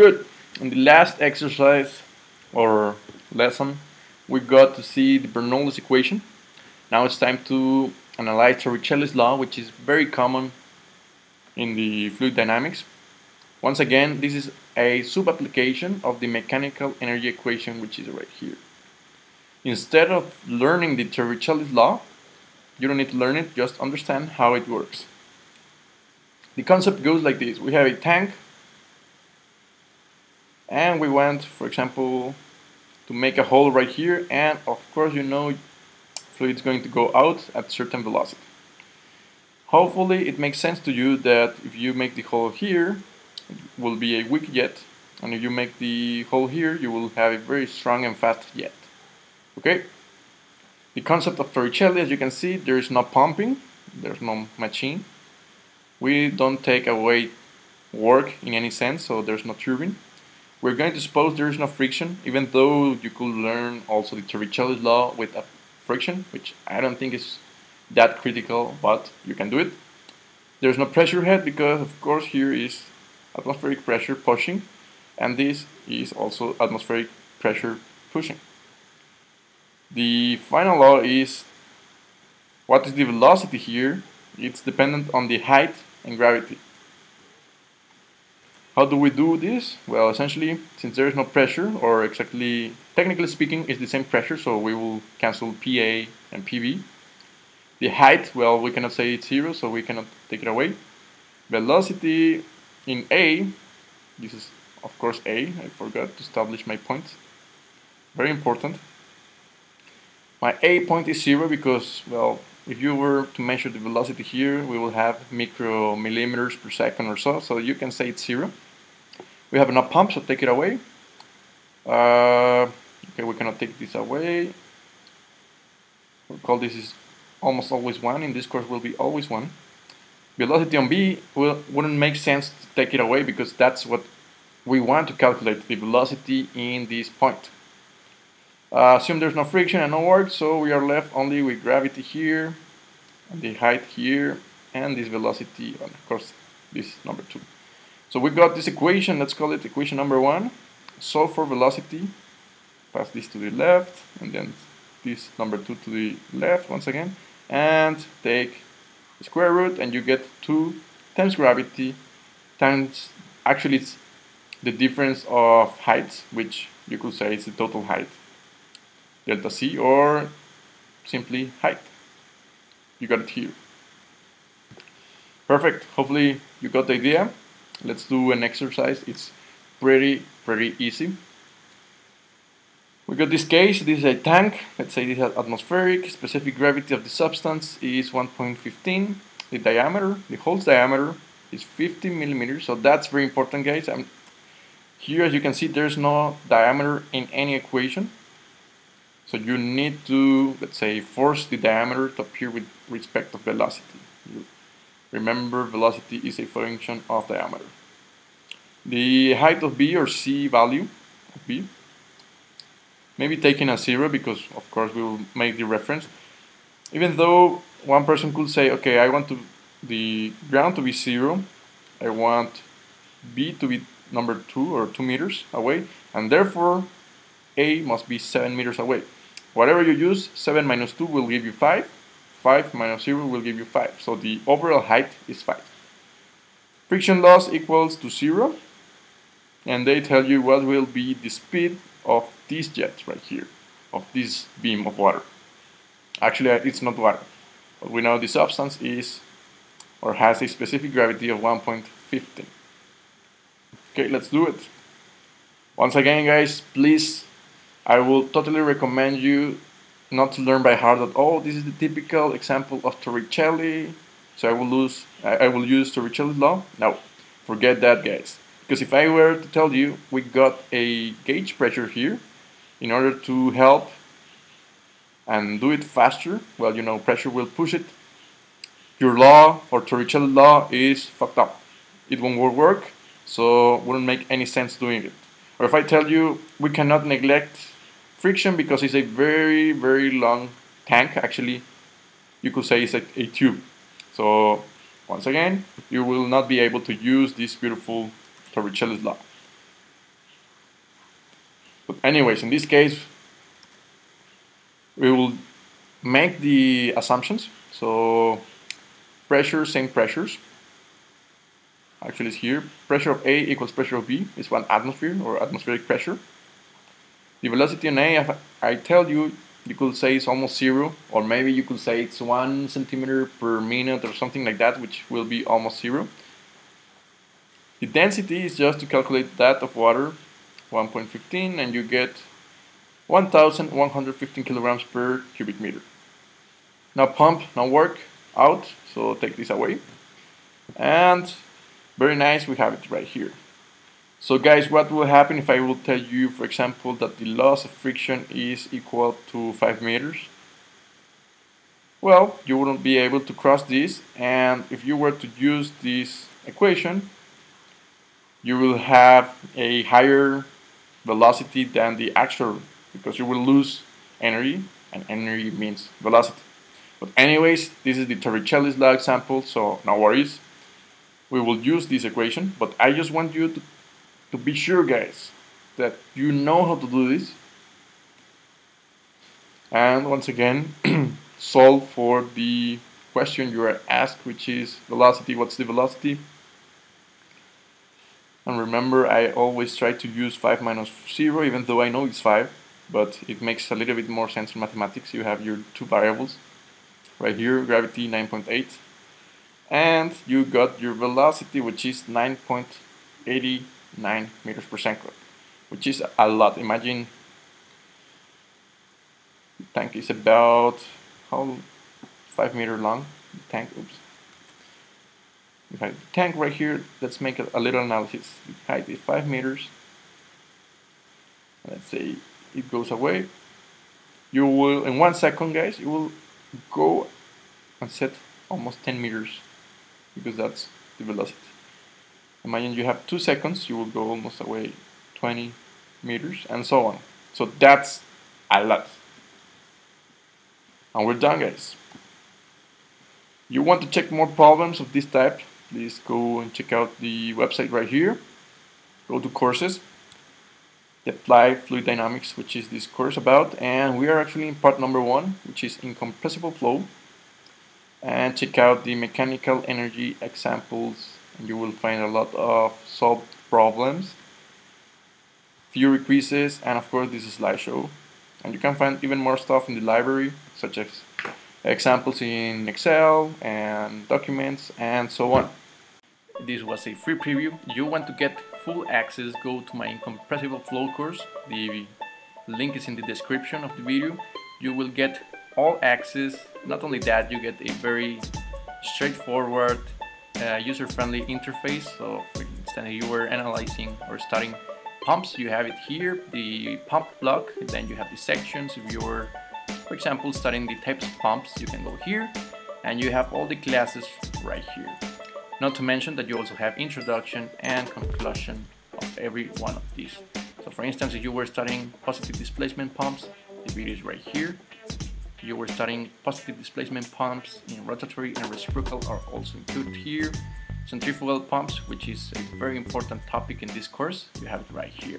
good. In the last exercise or lesson, we got to see the Bernoulli's equation. Now it's time to analyze Torricelli's law, which is very common in the fluid dynamics. Once again, this is a sub-application of the mechanical energy equation, which is right here. Instead of learning the Torricelli's law, you don't need to learn it, just understand how it works. The concept goes like this. We have a tank and we want, for example, to make a hole right here and of course you know fluid is going to go out at certain velocity. Hopefully it makes sense to you that if you make the hole here, it will be a weak jet and if you make the hole here, you will have a very strong and fast jet. Okay? The concept of Torricelli, as you can see, there is no pumping, there's no machine. We don't take away work in any sense, so there's no turbine. We're going to suppose there is no friction, even though you could learn also the Torricelli's law with a friction, which I don't think is that critical, but you can do it. There's no pressure head because, of course, here is atmospheric pressure pushing, and this is also atmospheric pressure pushing. The final law is what is the velocity here? It's dependent on the height and gravity. How do we do this? Well, essentially, since there is no pressure, or exactly, technically speaking, it's the same pressure, so we will cancel PA and PB. The height, well, we cannot say it's zero, so we cannot take it away. Velocity in A, this is of course A, I forgot to establish my point. Very important. My A point is zero because, well, if you were to measure the velocity here, we will have micromillimeters per second or so, so you can say it's zero. We have enough pump, so take it away. Uh, okay, we cannot take this away. We'll call this is almost always one. In this course, will be always one. Velocity on B will, wouldn't make sense to take it away because that's what we want to calculate the velocity in this point. Uh, assume there's no friction and no work, so we are left only with gravity here, and the height here, and this velocity, and of course, this number two. So we got this equation, let's call it equation number one. Solve for velocity, pass this to the left, and then this number two to the left once again, and take the square root, and you get two times gravity times, actually it's the difference of heights, which you could say is the total height delta Z or simply height. You got it here. Perfect. Hopefully you got the idea. Let's do an exercise. It's pretty, pretty easy. We got this case. This is a tank. Let's say this is atmospheric. Specific gravity of the substance is 1.15. The diameter, the hole's diameter is 50 millimeters. So that's very important, guys. I'm, here, as you can see, there's no diameter in any equation. So you need to, let's say, force the diameter to appear with respect of velocity. Remember, velocity is a function of diameter. The height of B or Z value of B, maybe taking a zero because, of course, we will make the reference. Even though one person could say, okay, I want to the ground to be zero, I want B to be number two or two meters away, and therefore A must be seven meters away. Whatever you use, 7 minus 2 will give you 5. 5 minus 0 will give you 5. So the overall height is 5. Friction loss equals to 0. And they tell you what will be the speed of this jet right here, of this beam of water. Actually, uh, it's not water. But we know the substance is or has a specific gravity of 1.15. Okay, let's do it. Once again, guys, please I will totally recommend you not to learn by heart that oh this is the typical example of Torricelli so I will lose I, I will use Torricelli's law? No. Forget that guys. Because if I were to tell you we got a gauge pressure here in order to help and do it faster well you know pressure will push it. Your law or Torricelli law is fucked up. It won't work so wouldn't make any sense doing it. Or if I tell you we cannot neglect friction because it's a very, very long tank. Actually, you could say it's a, a tube. So once again, you will not be able to use this beautiful Torricelli's law. But anyways, in this case, we will make the assumptions. So pressure, same pressures. Actually, it's here. Pressure of A equals pressure of B is one atmosphere or atmospheric pressure. The velocity on A, I tell you, you could say it's almost zero, or maybe you could say it's one centimeter per minute or something like that, which will be almost zero. The density is just to calculate that of water, 1.15, and you get 1115 kilograms per cubic meter. Now pump, now work, out, so take this away. And very nice, we have it right here. So guys, what will happen if I will tell you, for example, that the loss of friction is equal to 5 meters? Well, you wouldn't be able to cross this, and if you were to use this equation, you will have a higher velocity than the actual, because you will lose energy, and energy means velocity. But anyways, this is the Torricelli's law example, so no worries. We will use this equation, but I just want you to to be sure guys that you know how to do this. And once again solve for the question you are asked which is velocity. What's the velocity? And remember I always try to use 5 minus 0 even though I know it's 5 but it makes a little bit more sense in mathematics. You have your two variables. Right here gravity 9.8 and you got your velocity which is 9.80 9 meters per second, which is a lot. Imagine the tank is about how 5 meter long. The tank, oops. We the tank right here. Let's make a, a little analysis. The height is 5 meters. Let's say it goes away. You will, in one second, guys, you will go and set almost 10 meters because that's the velocity. Imagine you have two seconds, you will go almost away 20 meters and so on. So that's a lot. And we're done guys. You want to check more problems of this type, please go and check out the website right here. Go to courses, apply fluid dynamics, which is this course about, and we are actually in part number one, which is incompressible flow. And check out the mechanical energy examples you will find a lot of solved problems, few quizzes, and of course this is slideshow. And you can find even more stuff in the library, such as examples in Excel and documents and so on. This was a free preview. You want to get full access, go to my incompressible flow course. The link is in the description of the video. You will get all access. Not only that, you get a very straightforward uh, user-friendly interface. So for instance, you were analyzing or studying pumps, you have it here, the pump block, then you have the sections. If you're, for example, studying the types of pumps, you can go here, and you have all the classes right here. Not to mention that you also have introduction and conclusion of every one of these. So for instance, if you were studying positive displacement pumps, the video is right here you were studying positive displacement pumps in rotatory and reciprocal are also included here. Centrifugal pumps, which is a very important topic in this course, you have it right here.